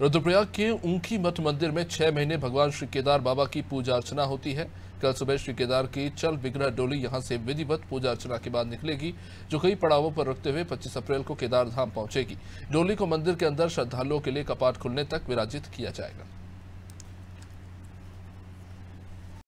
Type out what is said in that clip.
रुद्रप्रयाग के ऊंकी मठ मंदिर में छह महीने भगवान श्री केदार बाबा की पूजा अर्चना होती है। कल सुबह श्री केदार की चल विग्रह डोली यहाँ से विधिवत पूजा अर्चना के बाद निकलेगी, जो कई पड़ावों पर रखते हुए 25 अप्रैल को केदार धाम पहुंचेगी। डोली को मंदिर के अंदर श्रद्धालुओं के लिए कपाट खुलने तक विराजित किया जाएगा।